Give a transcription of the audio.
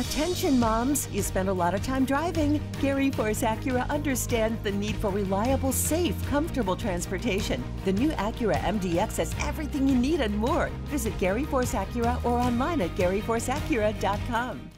Attention, moms! You spend a lot of time driving. Gary Force Acura understands the need for reliable, safe, comfortable transportation. The new Acura MDX has everything you need and more. Visit Gary Force Acura or online at GaryForceAcura.com.